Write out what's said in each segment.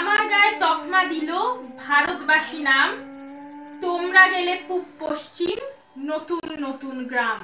আমার গায়ে তকমা দিল ভারতবাসী নাম। তোমরা গেলে পূব পশ্চিম নতুন নতুন গ্রাম।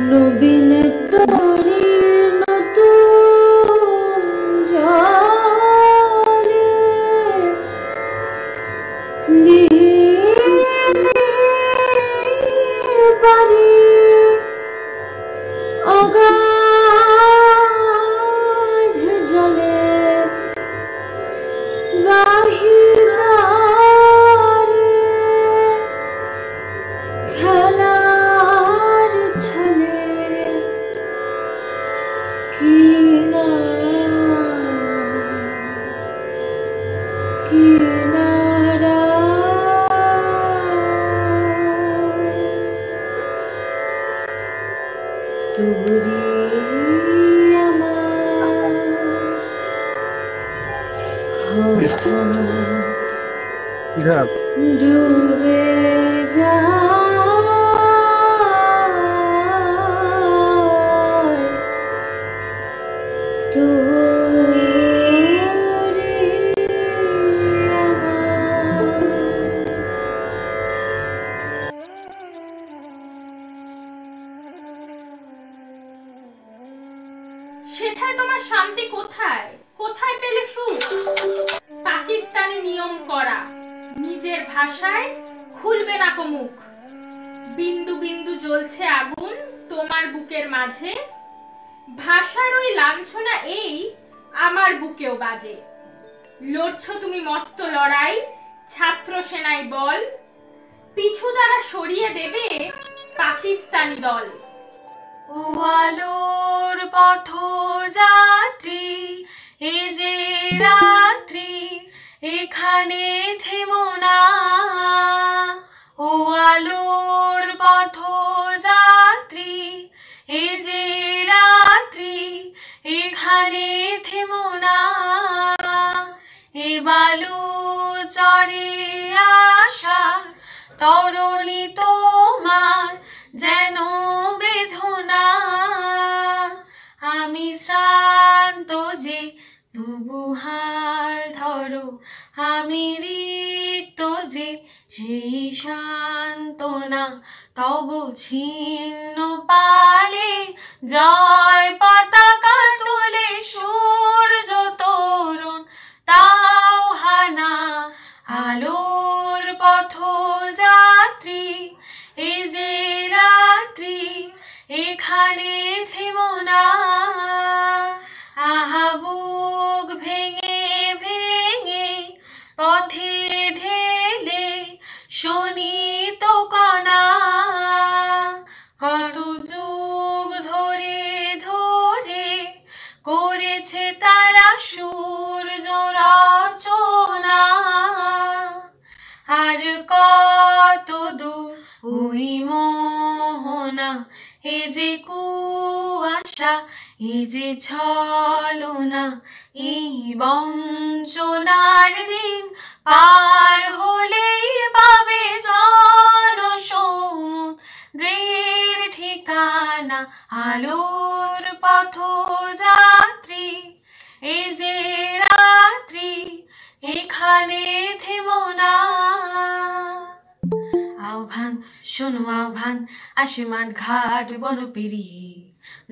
নবীন তরি মাঝে, ভাষার ওই লাঞ্ছনা এই আমার বুকেও বাজে। লড়ছ তুমি মস্ত লড়াই, ছাত্র সেনাই বল, পিছু দ্বারা সরিয়ে দেবে পাকিস্তানি দল। ও আলোর পথযাত্রী, এ যে রাত্রি, এখানে থেমো না। ও আলোর পথযাত্রী এ যে রাত্রি, এখানে থেমো না। এ বালু চড়ে আসা তরণী তোমার যেন বেদনা। আমি শ্রান্ত যে, তবু হাল ধরো। আমি রিক্ত যে সেই সান্ত্বনা তব ছিন্ন পালে জয় পতাকা তুলে সূর্য তরুণ। তাও হানা আলোর পথযাত্রী এ যে রাত্রি, এখানে থেমো না। আহা শোনিত কণা হরযুগ ধরে ধরে করেছে তারা সূর্য রচনা আর কত দূর ওই মোহনা, এ যে কুয়াশা, এ যে ছলনা, এই বঞ্চনার দিন পার হলেই বা আলোর পথযাত্রী, এ যে রাত্রি, এখানে থেমো না। আহ্বান, শোনো আহ্বান আসিমান ঘাট বন পেরিয়ে,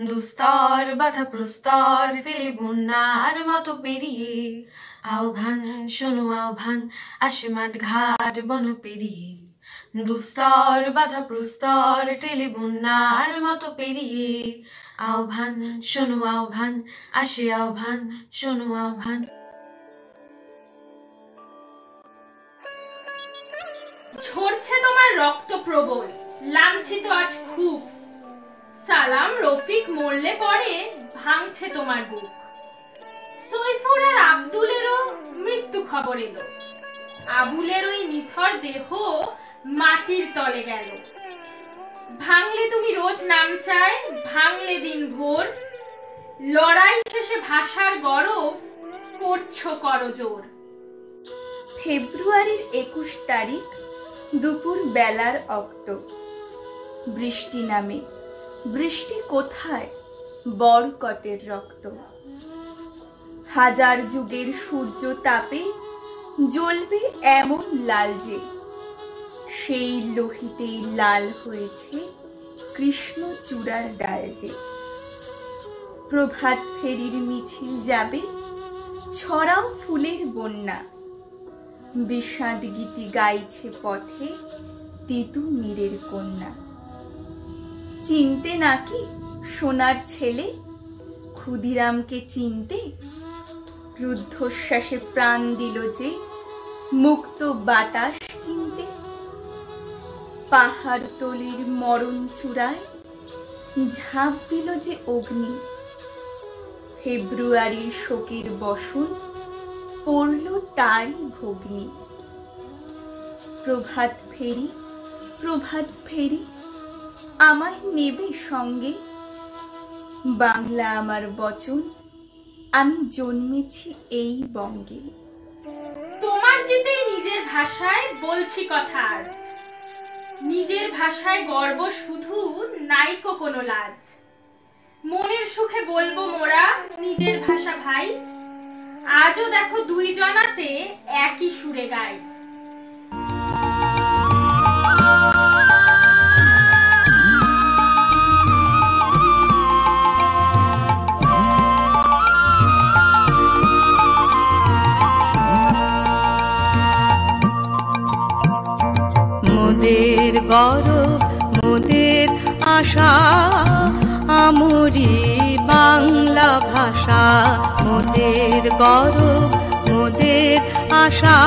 দুস্তর বাধা প্রস্তর ফেলে বন্যার মতো পেরিয়ে। আহ্বান, শোনো আহ্বান আসিমান ঘাট বন পেরিয়ে। দুস্তর, বাধা প্রস্তর টেলে বন্যার মতো পেরিয়ে। আহ্বান, শোনো আহ্বান, আসে আহ্বান, শোনো আহ্বান। ঝরছে তোমার রক্ত প্রবল, লাঞ্ছিত আজ খুব। সালাম, রফিক, মরলে পরে ভাঙছে তোমার বুক। সৈফুর আর আব্দুলেরও মৃত্যু খবর এলো। আবুলের ওই নিথর দেহ মাটির তলে গেল। ভাঙলে তুমি রোজ নাম চায় ভাঙলে দিন ভোর। লড়াই শেষে ভাষার গরব, করছ করজোর ফেব্রুয়ারির একুশ তারিখ, দুপুর বেলার অক্ত। বৃষ্টি নামে। বৃষ্টি কোথায়? বরকতের রক্ত। হাজার যুগের সূর্য তাপে জ্বলবে এমন লাল যে সেই লোহিতেই লাল হয়েছে কৃষ্ণ চূড়ার ডাল যে। প্রভাত ফেরির মিছিল যাবে, ছড়াও ফুলের বন্যা। বিষাদ গীতি গাইছে পথে তিতু মীরের কন্যা। চিনতে নাকি সোনার ছেলে? ক্ষুদিরামকে চিনতে রুদ্ধশ্বাসে প্রাণ দিল যে মুক্ত বাতাস পাহাড় তলির মরণ চূড়ায় ঝাঁপ দিল যে অগ্নি। ফেব্রুয়ারির শোকের বসন পড়ল তারই ভগ্নি। প্রভাত ফেরি প্রভাত ফেরি, আমায় নেবে সঙ্গে। বাংলা আমার বচন, আমি জন্মেছি এই বঙ্গে। তোমার জিতেই নিজের ভাষায় বলছি কথা আজ। নিজের ভাষায় গর্ব শুধু নাইকো কোনো লাজ। মনের সুখে বলব মোরা, নিজের ভাষা ভাই। আজও দেখো দুই জনাতে একই সুরে গাই। আশা আমরি বাংলা ভাষা, মোদের গৌরব, মোদের আশা,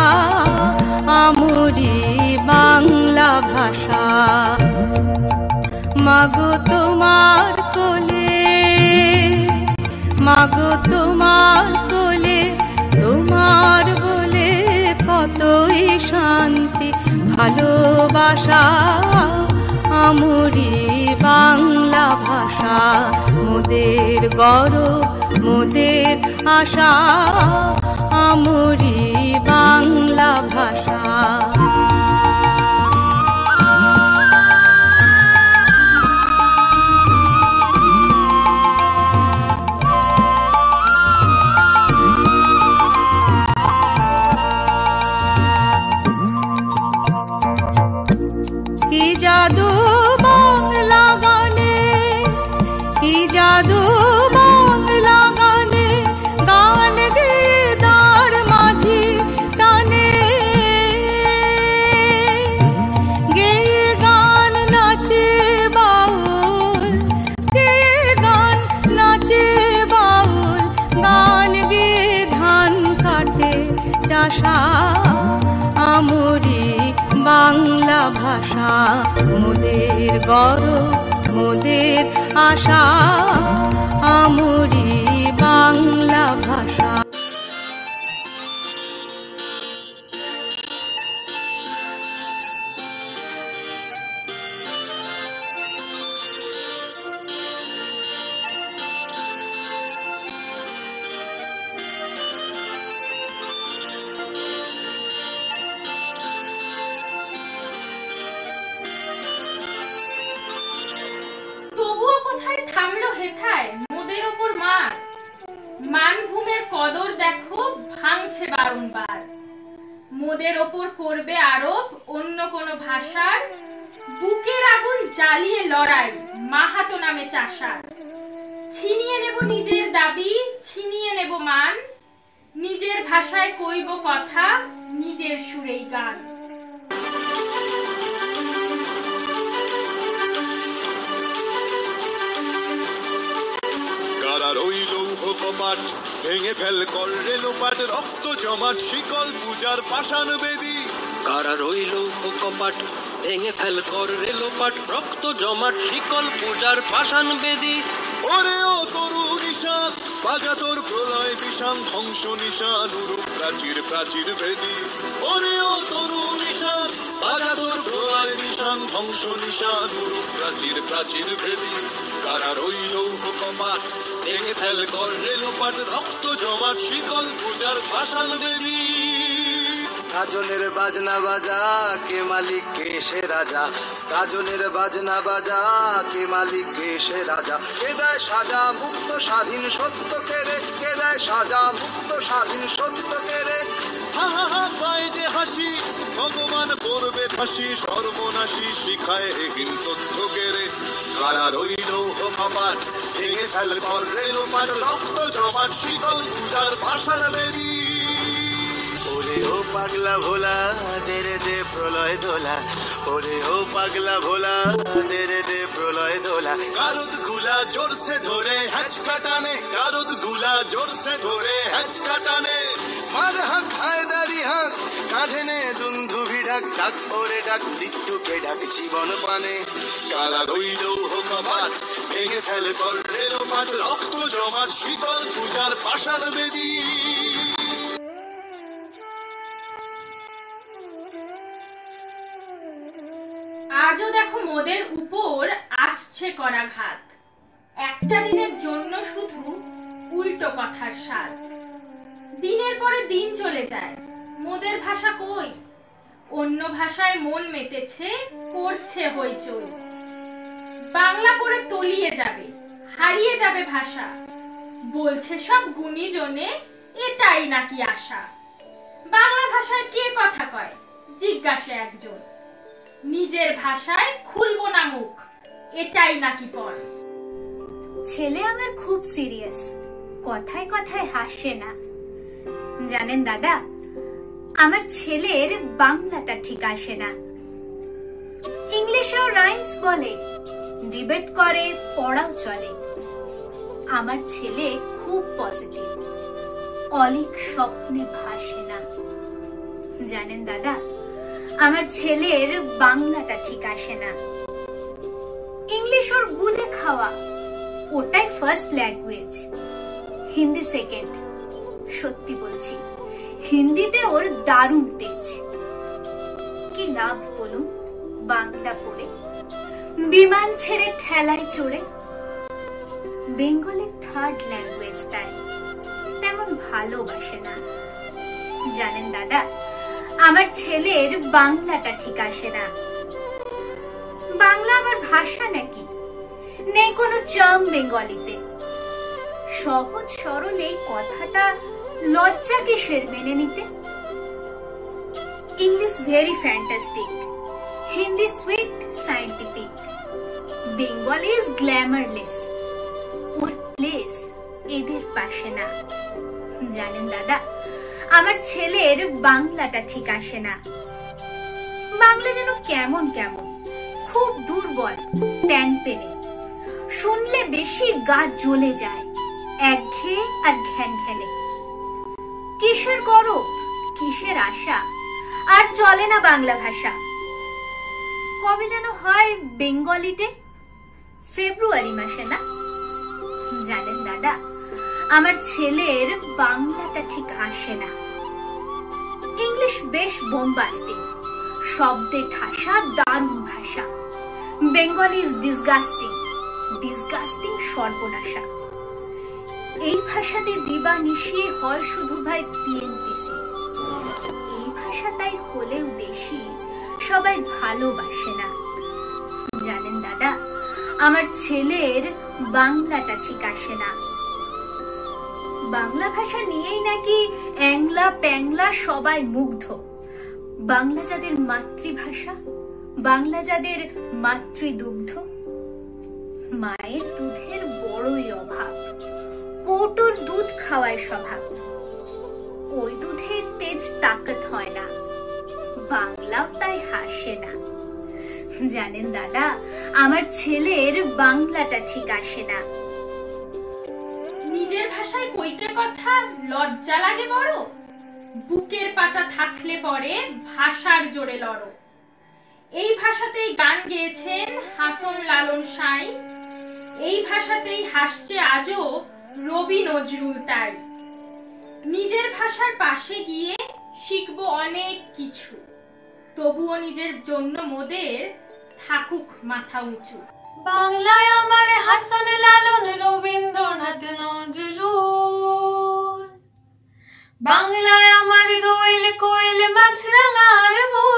আমরি বাংলা ভাষা। মাগো তোমার কোলে, মাগো তোমার কোলে, তোমার বলে কতই শান্তি, ভালোবাসা। আমরি বাংলা ভাষা মোদের গরব মোদের আশা আমরি বাংলা ভাষা। মোদের গরব মোদের আশা আমরি বাংলা ভাষা। বারংবার। মোদের ওপর করবে আরোপ, অন্য কোনো ভাষার। বুকের আগুন জ্বালিয়ে লড়াই, মাহাতো নামে চাষার। ছিনিয়ে নেব নিজের দাবি, ছিনিয়ে নেব মান। নিজের ভাষায় কইব কথা, নিজের সুরেই গান। কারা রইল কপাট ভেঙে ফেল কর রেলোপাট রক্ত জমাট শিকল পূজার পাষাণ বেদী। কারা রইল কপাট ভেঙে ফেল কর রেলোপাট রক্ত জমাট শিকল পূজার পাষাণ বেদী। ওরে ও তরু নিশান বাজা তোর প্রলয় বিষান ধ্বংস নিশান উরূপ প্রাচীর প্রাচীর ভেদি ওরে ও তরু নিশান বাজা তোর প্রলয় নিশান ধ্বংস নিশান উরূপ প্রাচীর প্রাচীর ভেদি কারা রইল কপাট ভেঙে ফেল কর রেলোপাট রক্ত জমাট শিকল পূজার পাষাণ বেদী গাজনের বাজনা বাজা কে মালিক কে সে রাজা? গাজনের বাজনা বাজা কে মালিক কে সে রাজা? কে দেয় সাজা মুক্ত স্বাধীন সত্য কেড়ে কে দেয় সাজা মুক্ত স্বাধীন সত্য কেড়ে হা হা হা পায় যে হাসি ভগবান করবে ফাঁসি সর্বনাশী শিখায় হীন কেড়ে কারা রইল কপাট ভেঙে ফেল কর রেলোপাট রক্ত জমাট শীতল পূজার ভাষার বেরি। ওরে ও পাগলা ভোলা দে প্রলয় দোলা। ওরে ও পাগলা ভোলা দে দোলা। কারুদগুলা জোরসে ধরে হ্যাচ কাটানে কারুদগুলা জোরসে ধরে হ্যাচ কাটানে। মার হাত হায়দারি হাত কাঁধে নে দুন্ধুভি ডাক ডাক ওরে ডাক মৃত্যুকে ডাক জীবন পানে। কারা রইল ও কপাট ভেঙে ফেল কর রেলোপাট রক্ত জমাট, শীতল পূজার পাষাণ বেদী। আজও দেখো মোদের উপর আসছে করাঘাত। একটা দিনের জন্য শুধু উল্টো কথার স্বাদ। দিনের পরে দিন চলে যায়। মোদের ভাষা কই? অন্য ভাষায় মন মেতেছে, করছে হইচই। বাংলা পড়ে তলিয়ে যাবে, হারিয়ে যাবে ভাষা। বলছে সব গুণীজনে, এটাই নাকি আশা। বাংলা ভাষায় কে কথা কয়? জিজ্ঞাসা একজন। নিজের ভাষায় খুলবো না মুখ। এটাই নাকি পর। ছেলে আমার খুব সিরিয়াস। কথায় কথায় হাসে না। জানেন দাদা, আমার ছেলের বাংলাটা ঠিক আসে না। ইংলিশেও রাইমস বলে, ডিবেট করে, পড়াও চলে। আমার ছেলে খুব পজিটিভ। অলিক স্বপ্নে ভাসে না। জানেন দাদা আমার ছেলের বাংলাটা ঠিক আসে না। ইংলিশ ওর গুলে খাওয়া। ওটাই ফার্স্ট ল্যাঙ্গুয়েজ হিন্দি সেকেন্ড সত্যি বলছি, হিন্দিতে ওর দারুণ তেজ। কি লাভ বলুন, বাংলা পড়ে। বিমান ছেড়ে ঠেলায় চড়ে। বেঙ্গলে থার্ড ল্যাঙ্গুয়েজ তাই। তেমন ভালোবাসে না। জানেন দাদা আমার ছেলের বাংলাটা ঠিক আসে না। বাংলা আমার ভাষা নাকি? নেই কোনো চাম বেঙ্গলিতে। সহজ সরল এই কথাটা লজ্জা কিসের মেনে নিতে? English very fantastic, Hindi sweet scientific, Bengal is glamourless or place এদের পাশে না। জানেন দাদা আমার ছেলের বাংলাটা ঠিক আসে না। বাংলা যেন কেমন কেমন, খুব দুর্বল, প্যান পেনে। শুনলে বেশি গা জ্বলে যায়, একঘেয়ে আর ঘ্যান ঘ্যানে। কিসের গরব, কিসের আশা, আর চলে না বাংলা ভাষা। কবে যেন হয় বেঙ্গলিতে? ফেব্রুয়ারি মাসে না? জানেন দাদা আমার ছেলের বাংলাটা ঠিক আসে না। ইংলিশ বেশ বোম্বাস্টিং শব্দে ঠাসা, দারুণ ভাষা। বেঙ্গলি ইজ ডিসগাস্টিং ডিসগাস্টিং সর্বনাশা। এই ভাষাতে দিবা নিশিয়ে হয় শুধু ভাই পিএনপিসি এই ভাষা তাই হলেও বেশি সবাই ভালোবাসে না। জানেন দাদা, আমার ছেলের বাংলাটা ঠিক আসে না। বাংলা ভাষা নিয়েই নাকি অ্যাংলা প্যাংলা সবাই মুগ্ধ? বাংলা যাদের মাতৃভাষা, বাংলা যাদের মাতৃদুগ্ধ, মায়ের দুধের বড়ই অভাব। কোটোর দুধ খাওয়ায় স্বভাব। ওই দুধে তেজ তাকত হয় না। বাংলাও তাই হাসে না। জানেন দাদা, আমার ছেলের বাংলাটা ঠিক আসে না। নিজের ভাষায় কইতে কথা লজ্জা লাগে বড়। বুকের পাতা থাকলে পরে ভাষার জোরে লড়ো। এই ভাষাতেই গান গেয়েছেন হাসন লালন সাই। এই ভাষাতেই হাসছে আজও রবি নজরুল তাই। নিজের ভাষার পাশে গিয়ে শিখব অনেক কিছু। তবুও নিজের জন্য মোদের থাকুক মাথা উঁচু। বাংলায় আমার হাসন লালন রবীন্দ্রনাথ নজরুল। বাংলায় আমার দোয়েল কোয়েল মাছরাঙার বুলবুল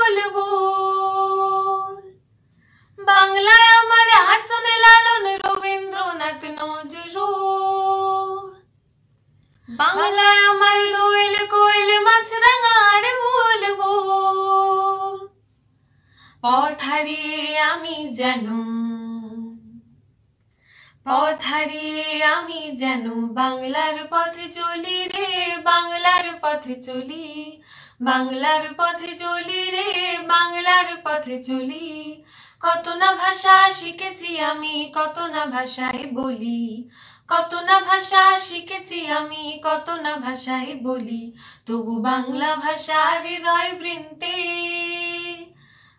যেন বাংলার পথে চলি রে, বাংলার পথে চলি। বাংলার পথে চলি রে, বাংলার পথে চলি। কত না ভাষা শিখেছি আমি, কত না ভাষায় বলি। কত না ভাষা শিখেছি আমি, কত না ভাষায় বলি। তবু বাংলা ভাষা হৃদয় বৃন্তে,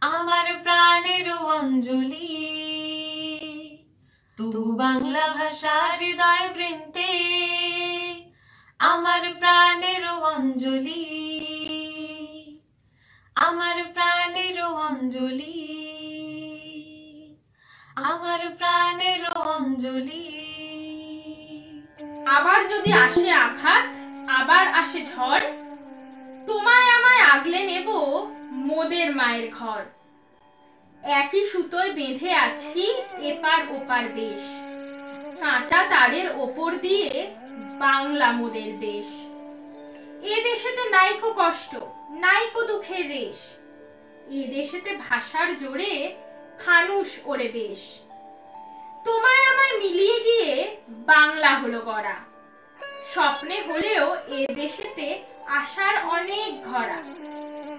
আমার প্রাণের অঞ্জলি। তবু বাংলা ভাষা হৃদয় বৃন্তে, আমার প্রাণের অঞ্জলি, আমার প্রাণের অঞ্জলি, আমার প্রাণের অঞ্জলি। আবার যদি আসে আঘাত, আবার আসে ঝড়, তোমায় আমায় আগলে নেব মোদের মায়ের ঘর। একই সুতোয় বেঁধে আছি এপার ওপার দেশ। কাঁটা তারের ওপর দিয়ে বাংলা মোদের দেশ। এ দেশেতে নাইকো কষ্ট, নাইকো দুঃখের রেশ। এ দেশেতে ভাষার জোরে ফানুষ ওরে বেশ। তোমায় আমায় মিলিয়ে গিয়ে বাংলা হলো গড়া। স্বপ্নে হলেও এ দেশেতে আসার অনেক ঘরা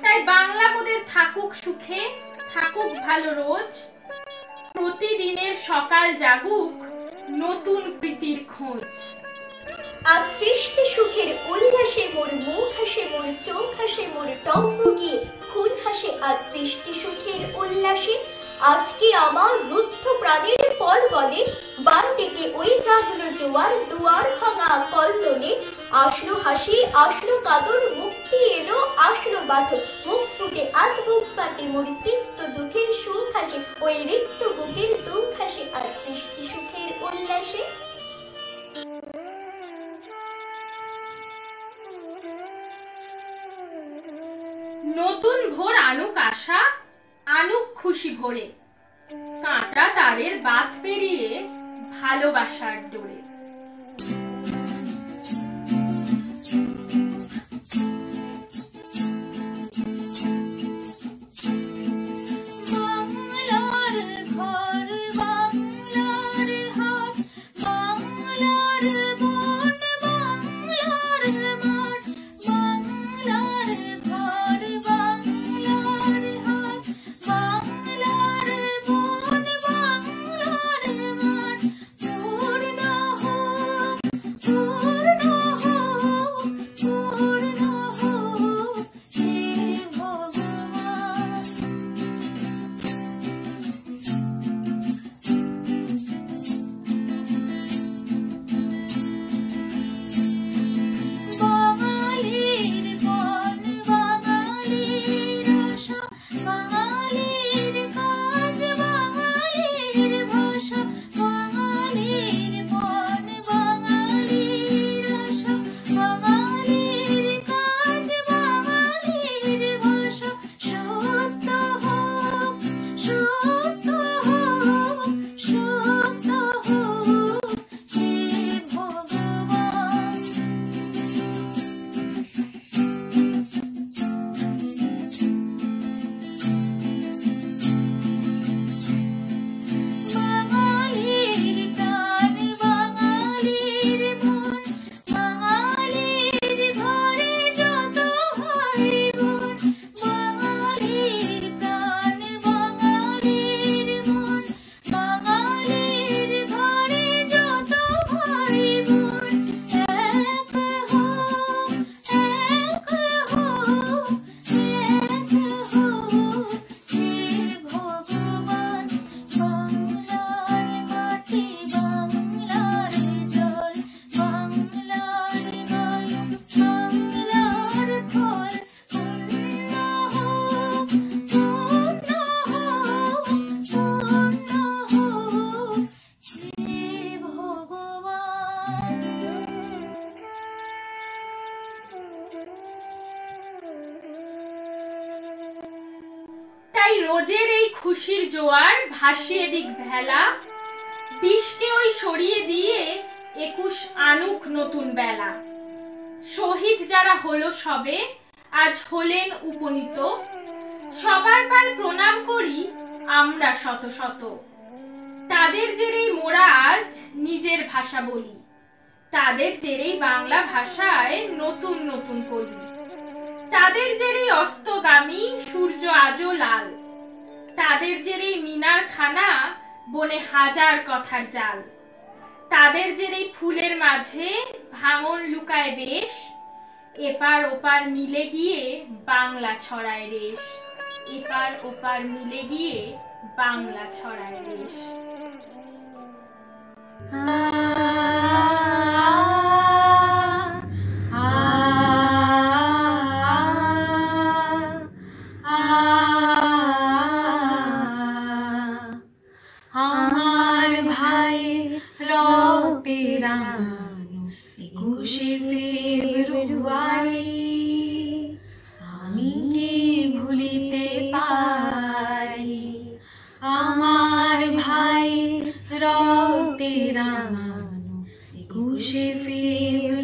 তাই বাংলা মোদের থাকুক সুখে থাকুক ভালো রোজ। প্রতিদিনের সকাল জাগুক নতুন প্রীতির খোঁজ। আজ সৃষ্টি সুখের উল্লাসে মোর মুখ হাসে মোর চোখ হাসে মোর টঙ্ক খুন হাসে আর সৃষ্টি সুখের উল্লাসে। আজকে আমার রুদ্ধ প্রাণের পল বলে? বার ডেকে ওই জাগলো জোয়ার দুয়ার ভাঙা কল্লোলে। আসলো হাসি, আসলো কাদর এলো আসলো মুখ ফুটে আজ বুক মোর তিক্ত দুঃখের ওই রিক্ত বুকের আজ সৃষ্টি সুখের উল্লাসে। নতুন ভোর আনুক আশা, আনুক খুশি ভোরে। কাঁটা তারের বাত পেরিয়ে ভালোবাসার ডোরে ভাসিয়ে দিক ভেলা। বিষকে ওই সরিয়ে দিয়ে একুশ আনুক নতুন বেলা। শহীদ যারা হলো সবে, আজ হলেন উপনীত। সবার পায় প্রণাম করি আমরা শত শত। তাদের জেরেই মোরা আজ নিজের ভাষা বলি। তাদের জেরেই বাংলা ভাষায় নতুন নতুন করি। তাদের জেরেই অস্তগামী, সূর্য আজও লাল। তাদের জেরেই মিনার খানা বনে হাজার কথার জাল। তাদের জেরেই ফুলের মাঝে ভাঙন লুকায় বেশ। এপার ওপার মিলে গিয়ে বাংলা ছড়ায় রেশ। এপার ওপার মিলে গিয়ে বাংলা ছড়ায় রেশ। একুশে ফেব্রুয়ারি আমি কি ভুলিতে পারি? আমার ভাই রক্তে রাঙানো একুশে ফেব্রুয়ারি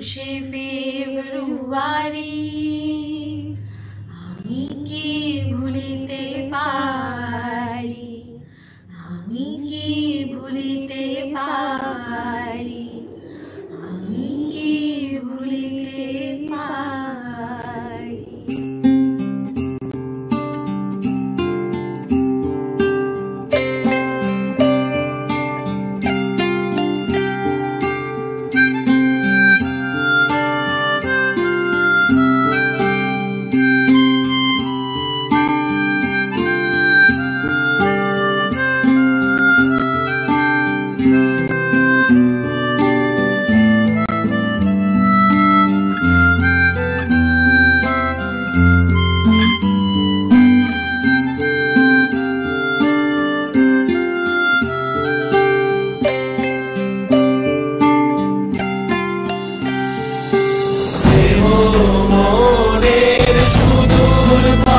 একুশে por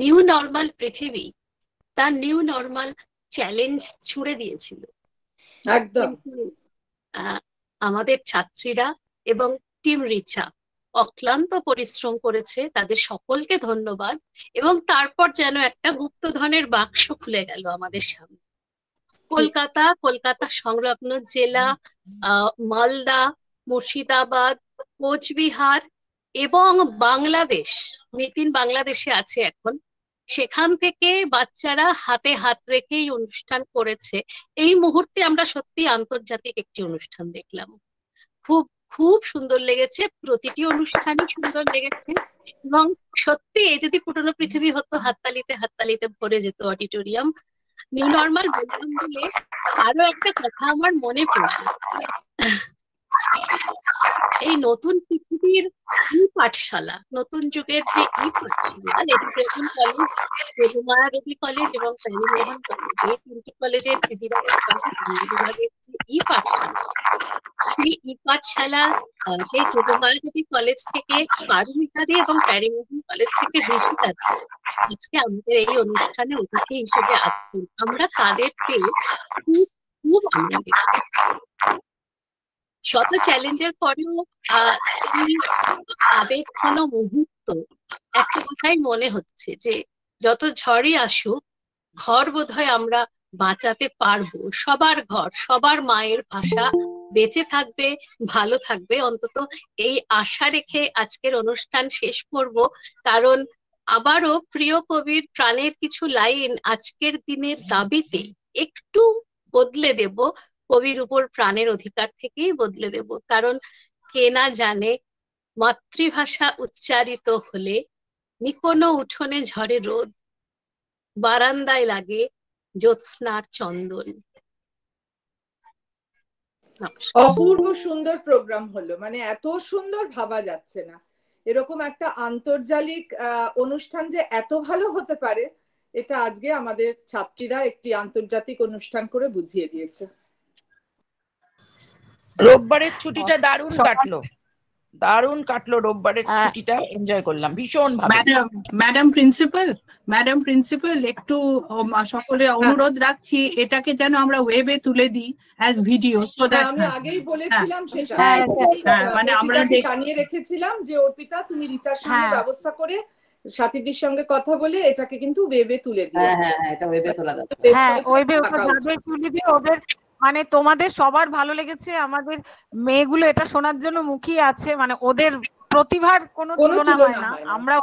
নিউ নর্মাল পৃথিবী তার নিউ নর্মাল চ্যালেঞ্জ ছুড়ে দিয়েছিল। একদম। আমাদের ছাত্রীরা এবং টিম রিচা অক্লান্ত পরিশ্রম করেছে তাদের সকলকে ধন্যবাদ এবং তারপর যেন একটা গুপ্তধনের বাক্স খুলে গেল আমাদের সামনে। কলকাতা কলকাতা সংলগ্ন জেলা আহ, মালদা মুর্শিদাবাদ কোচবিহার এবং বাংলাদেশ নিতিন বাংলাদেশে আছে এখন। সেখান থেকে বাচ্চারা হাতে হাত রেখে এই অনুষ্ঠান করেছে। এই মুহূর্তে আমরা সত্যি আন্তর্জাতিক একটি অনুষ্ঠান দেখলাম। খুব খুব সুন্দর লেগেছে, প্রতিটি অনুষ্ঠানই সুন্দর লেগেছে এবং সত্যি যদি পুরনো পৃথিবী হতো, হাততালিতে হাততালিতে ভরে যেত অডিটোরিয়াম। নিউ নর্মাল বললাম বলে আরও একটা কথা আমার মনে পড়ল। এই নতুন পৃথিবীর ই পাঠশালা, নতুন যুগের যে ই পাঠশালা education college Jogamaya Devi college এবং প্যারিমোহন কলেজ এই তিনটি কলেজের বিভাগের যে ই পাঠশালা, সেই ই পাঠশালা সেই যোগমায়া দেবী কলেজ থেকে পারমিতা এবং প্যারিমোহন কলেজ থেকে ঋষিতা আজকে আমাদের এই অনুষ্ঠানে অতিথি হিসেবে আছেন। আমরা তাদের পেয়ে খুব খুব আনন্দিত। শত চ্যালেঞ্জের পরেও আবেগঘন মুহূর্ত একটা কথাই মনে হচ্ছে যে, যত ঝড়ই আসুক, ঘর বোধহয় আমরা বাঁচাতে পারব। সবার ঘর, সবার মায়ের ভাষা বেঁচে থাকবে, ভালো থাকবে। অন্তত এই আশা রেখে আজকের অনুষ্ঠান শেষ করব। কারণ আবারও প্রিয় কবির প্রাণের কিছু লাইন আজকের দিনের দাবিতে একটু বদলে দেব। কবির উপর প্রাণের অধিকার থেকেই বদলে দেব। কারণ কে না জানে মাতৃভাষা উচ্চারিত হলে নিকোনো উঠোনে ঝরে রোদ, বারান্দায় লাগে জ্যোৎস্নার চন্দন। অপূর্ব সুন্দর প্রোগ্রাম হলো মানে এত সুন্দর ভাবা যাচ্ছে না। এরকম একটা আন্তর্জালিক অনুষ্ঠান যে এত ভালো হতে পারে, এটা আজকে আমাদের ছাত্রীরা একটি আন্তর্জাতিক অনুষ্ঠান করে বুঝিয়ে দিয়েছে। রোববারের ছুটিটা দারুণ কাটলো। দারুণ কাটলো রোববারের হ্যাঁ। ছুটিটা। এনজয় করলাম ভীষণ ভাবে madam madam principal madam principal একটু সকলে অনুরোধ রাখছি এটাকে যেন আমরা ওয়েবে তুলে দিই অ্যাজ ভিডিও সো হ্যাঁ, দ্যাট আমি আগেই বলেছিলাম সেটা। হ্যাঁ, হ্যাঁ, আহ, মানে আমরা জানিয়ে রেখেছিলাম যে অর্পিতা তুমি রিচার সঙ্গে হ্যাঁ। ব্যবস্থা করে সাথীদের সঙ্গে কথা বলে এটাকে কিন্তু ওয়েবে তুলে দিও। হ্যাঁ হ্যাঁ হ্যাঁ, এটা ওয়েবে তোলা যাবে হ্যাঁ ওয়েবে ওটা। যাবে তুলিবে ওদের মানে তোমাদের সবার ভালো লেগেছে আমাদের মেয়েগুলো এটা শোনার জন্য মুখিয়ে আছে মানে ওদের প্রতিভার কোনো তুলনা হয় না। আমরা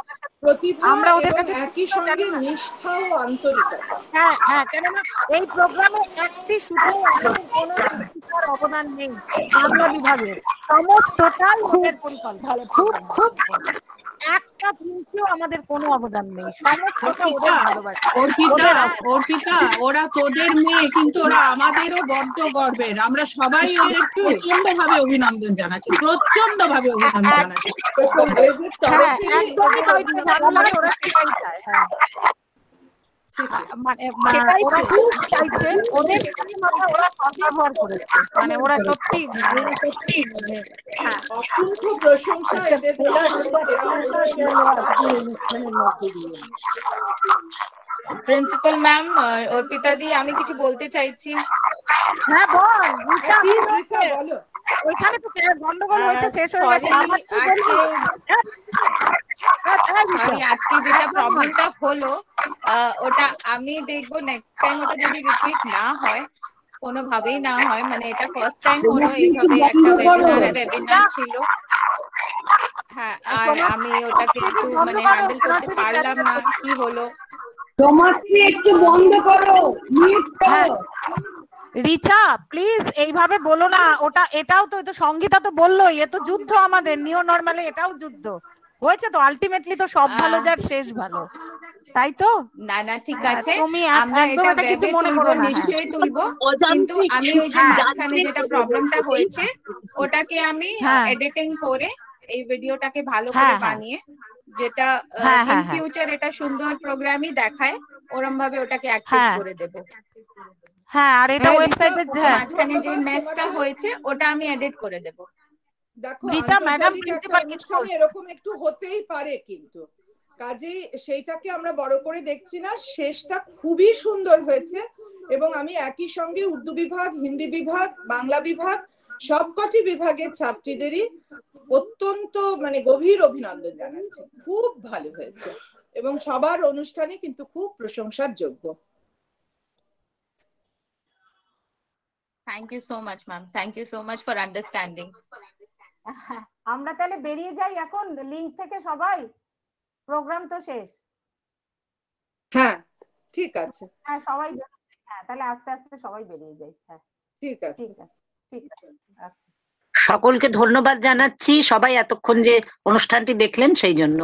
আমরা ওদের কাছে একই সঙ্গে নিষ্ঠা ও আন্তরিকতা হ্যাঁ হ্যাঁ কেননা এই প্রোগ্রামে একটি শুধু কোনো অবদান নেই বাংলা বিভাগে সমস্তটাই খুব খুব একটা দিনকেও আমাদের কোনো অবদান নেই। সমস্তটা ওদের ভালোবাসা। অর্পিতা অর্পিতা ওরা তোদের মেয়ে কিন্তু ওরা আমাদেরও বড্ড গর্বের। আমরা সবাই ওদের প্রচণ্ড ভাবে অভিনন্দন জানাচ্ছি প্রচণ্ড ভাবে অভিনন্দন জানাচ্ছি। হ্যাঁ একদমই তাই তো, বাংলায় ওরা সেটাই চায়। হ্যাঁ। মানে মানে ওরা চাইছে ওদের ওরা সদ্ব্যবহার করেছে। মানে ওরা সত্যি হ্যাঁ। অসংখ্য প্রশংসা এদের প্রিন্সিপাল ম্যাম অর্পিতা দি আমি কিছু বলতে চাইছি। হ্যাঁ বল? বলো। ওইখানে তো গন্ডগোল হয়েছে শেষ হয়ে গেছে। আজকে হ্যাঁ, হ্যাঁ, হ্যাঁ, আজকে যেটা প্রবলেমটা হলো আহ, ওটা আমি দেখব নেক্সট টাইম ওটা যদি রিপিট না হয় কোনোভাবেই না হয় মানে এটা ফার্স্ট টাইম হলো এইভাবে একটা ওয়েবিনার ওয়েবিনার ছিল। হ্যাঁ আর আমি ওটাকে একটু মানে হ্যান্ডেল করতে পারলাম না কি হলো। সমাজকে একটু বন্ধ করো মিউট হ্যাঁ। করো রিচা প্লিজ এইভাবে বলো না ওটা এটাও তো সঙ্গীতা তো বললোই এ তো যুদ্ধ আমাদের নিও নর্মালি এটাও যুদ্ধ। হয়েছে তো আলটিমেটলি তো সব ভালো যার শেষ ভালো তাই তো না না ঠিক হ্যাঁ, আছে তুমি একদম এটা কিছু মনে করো না, হ্যাঁ। নিশ্চয়ই তুলবো কিন্তু আমি ওই যে মাঝখানে যেটা প্রবলেমটা হয়েছে ওটাকে আমি হ্যাঁ। এডিটিং করে এই ভিডিওটাকে ভালো হ্যাঁ, করে হ্যাঁ। বানিয়ে যেটা হ্যাঁ, ইন হ্যাঁ, হ্যাঁ। ফিউচার এটা সুন্দর প্রোগ্রামই দেখায় ওরম ভাবে ওটাকে অ্যাক্টিভ হ্যাঁ। করে দেব হ্যাঁ আর এটা হ্যাঁ, ওয়েবসাইটে মাঝখানে যে মেসটা হয়েছে ওটা আমি এডিট করে দেব দেখো ম্যাডাম প্রিন্সিপাল কিছু এরকম একটু হতেই পারে কিন্তু। কাজেই সেইটাকে আমরা বড় করে দেখছি না শেষটা খুবই সুন্দর হয়েছে এবং আমি একই সঙ্গে উর্দু বিভাগ হিন্দি বিভাগ বাংলা বিভাগ সবকটি বিভাগের ছাত্রীদেরই অত্যন্ত মানে গভীর অভিনন্দন জানাচ্ছি। খুব ভালো হয়েছে এবং সবার অনুষ্ঠানে কিন্তু খুব প্রশংসার যোগ্য। Thank you so much ma'am thank you so much for understanding আমরা তাহলে বেরিয়ে যাই এখন? লিঙ্ক থেকে সবাই? প্রোগ্রাম তো শেষ। হ্যাঁ ঠিক আছে। হ্যাঁ সবাই। হ্যাঁ তাহলে আস্তে আস্তে সবাই বেরিয়ে যাই। হ্যাঁ ঠিক আছে। ঠিক আছে ঠিক আছে। সকলকে ধন্যবাদ জানাচ্ছি। সবাই এতক্ষণ যে অনুষ্ঠানটি দেখলেন সেই জন্য।